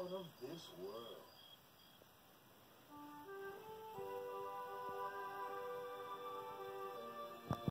Out of this world.